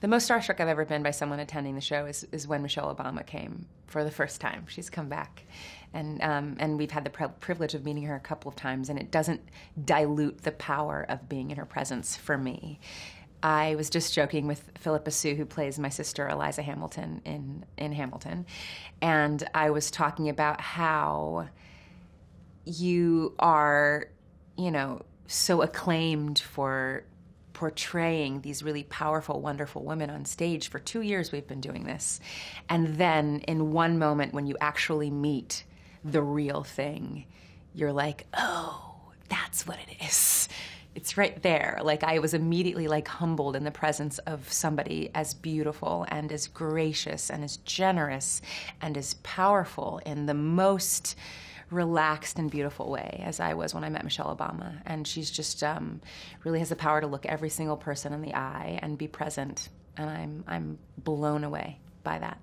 The most starstruck I've ever been by someone attending the show is, is when Michelle Obama came for the first time. She's come back, and um, and we've had the pri- privilege of meeting her a couple of times, and it doesn't dilute the power of being in her presence for me. I was just joking with Philippa Soo, who plays my sister Eliza Hamilton in in Hamilton, and I was talking about how you are, you know, so acclaimed for portraying these really powerful, wonderful women on stage. For two years, we've been doing this. And then, in one moment, when you actually meet the real thing, you're like, oh, that's what it is. It's right there. Like, I was immediately like humbled in the presence of somebody as beautiful and as gracious and as generous and as powerful in the most relaxed and beautiful way as I was when I met Michelle Obama. And she's just um, really has the power to look every single person in the eye and be present. And I'm I'm blown away by that.